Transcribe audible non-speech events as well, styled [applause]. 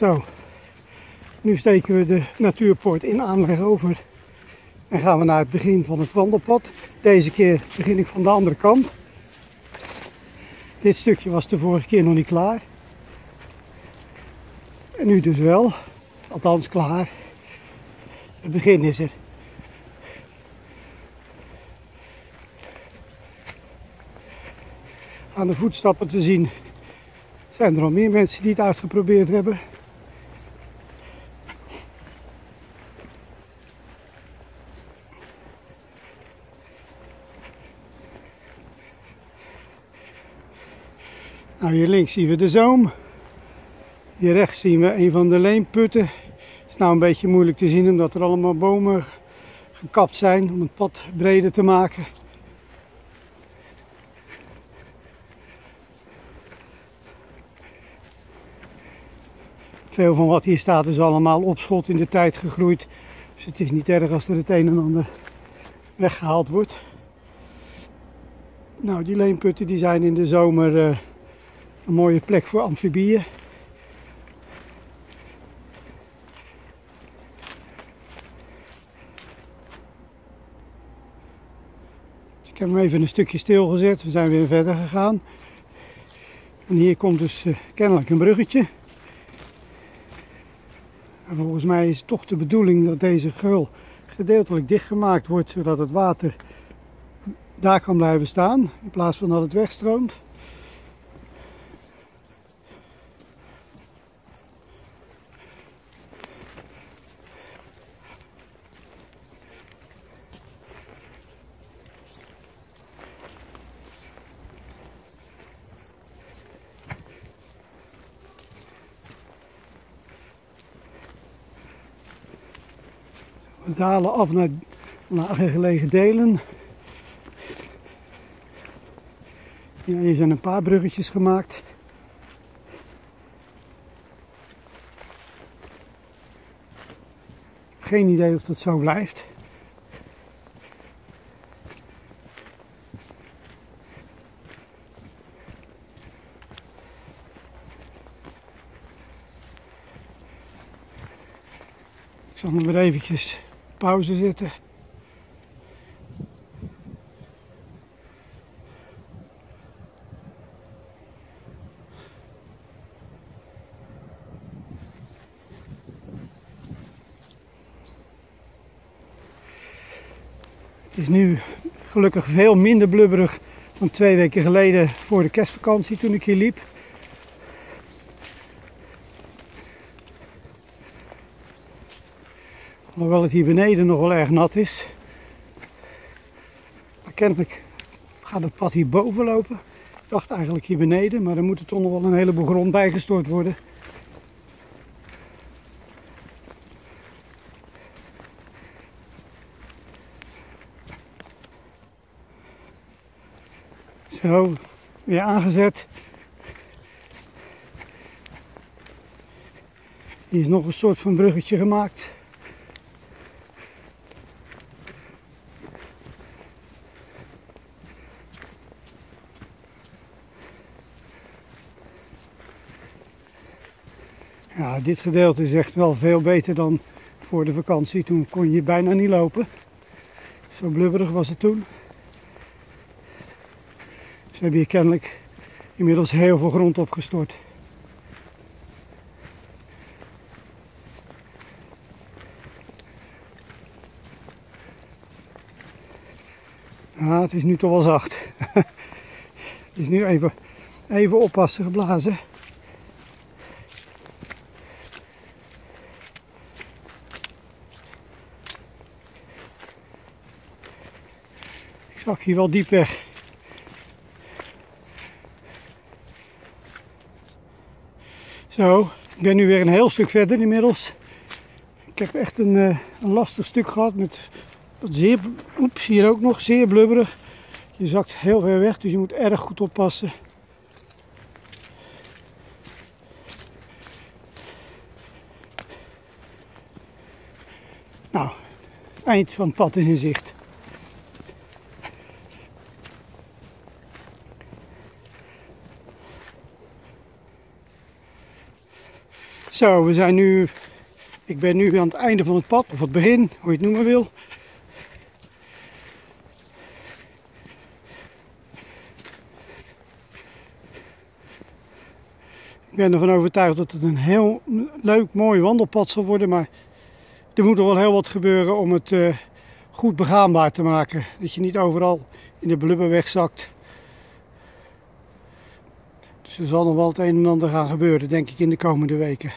Zo, nu steken we de natuurpoort in aanleg over en gaan we naar het begin van het wandelpad. Deze keer begin ik van de andere kant. Dit stukje was de vorige keer nog niet klaar. En nu dus wel, althans klaar. Het begin is er. Aan de voetstappen te zien zijn er al meer mensen die het uitgeprobeerd hebben. Nou, hier links zien we de zoom. Hier rechts zien we een van de leemputten. Het is nou een beetje moeilijk te zien omdat er allemaal bomen gekapt zijn om het pad breder te maken. Veel van wat hier staat is allemaal op schot in de tijd gegroeid. Dus het is niet erg als er het een en ander weggehaald wordt. Nou, die leemputten die zijn in de zomer uh, een mooie plek voor amfibieën. Ik heb hem even een stukje stilgezet. We zijn weer verder gegaan. En hier komt dus uh, kennelijk een bruggetje. En volgens mij is het toch de bedoeling dat deze geul gedeeltelijk dichtgemaakt wordt, zodat het water daar kan blijven staan, in plaats van dat het wegstroomt. Dalen af naar gelegen delen. Ja, hier zijn een paar bruggetjes gemaakt. Geen idee of dat zo blijft. Ik zal nog weer eventjes pauze zitten. Het is nu gelukkig veel minder blubberig dan twee weken geleden voor de kerstvakantie toen ik hier liep. Hoewel het hier beneden nog wel erg nat is. Maar kennelijk gaat het pad hier boven lopen. Ik dacht eigenlijk hier beneden, maar er moet er toch nog wel een heleboel grond bijgestort worden. Zo, weer aangezet. Hier is nog een soort van bruggetje gemaakt. Dit gedeelte is echt wel veel beter dan voor de vakantie. Toen kon je bijna niet lopen. Zo blubberig was het toen. Ze hebben hier kennelijk inmiddels heel veel grond opgestort. Ah, het is nu toch wel zacht. [laughs] het is nu even, even oppassen geblazen. Zag hier wel diep weg. Zo, ik ben nu weer een heel stuk verder inmiddels. Ik heb echt een, uh, een lastig stuk gehad met zeer, oeps, hier ook nog, zeer blubberig. Je zakt heel ver weg, dus je moet erg goed oppassen. Nou, eind van het pad is in zicht. Zo, we zijn nu, ik ben nu aan het einde van het pad, of het begin, hoe je het noemen wil. Ik ben ervan overtuigd dat het een heel leuk, mooi wandelpad zal worden, maar er moet nog wel heel wat gebeuren om het uh, goed begaanbaar te maken. Dat je niet overal in de blubber wegzakt. Dus er zal nog wel het een en ander gaan gebeuren, denk ik, in de komende weken.